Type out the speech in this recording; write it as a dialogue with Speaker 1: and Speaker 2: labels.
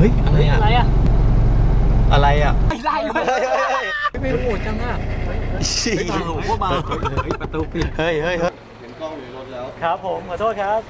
Speaker 1: เฮ้ยอะไรอะอะ
Speaker 2: ไรอะไรอะไล่เลย
Speaker 1: ไม่รู้จังอะ
Speaker 2: ชี้
Speaker 1: พวกมาประตูปิด
Speaker 2: เฮ้ยเฮ้ยเห็
Speaker 3: นกล้องอยู่รถแล้ว
Speaker 2: ครับผมขอโทษครับ